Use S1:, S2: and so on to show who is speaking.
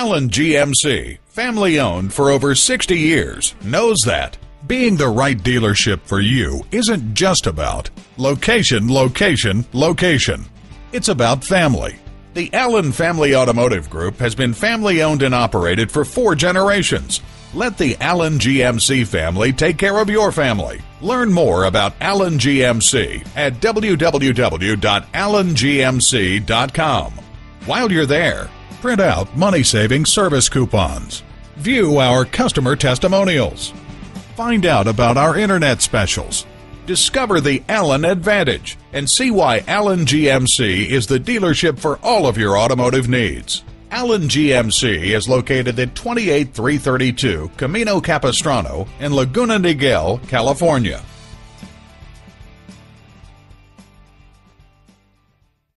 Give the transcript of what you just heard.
S1: Allen GMC, family owned for over 60 years, knows that. Being the right dealership for you isn't just about location, location, location. It's about family. The Allen Family Automotive Group has been family owned and operated for four generations. Let the Allen GMC family take care of your family. Learn more about Allen GMC at www.allengmc.com. While you're there, print out money saving service coupons. View our customer testimonials. Find out about our internet specials. Discover the Allen Advantage and see why Allen GMC is the dealership for all of your automotive needs. Allen GMC is located at 28332 Camino Capistrano in Laguna Niguel, California.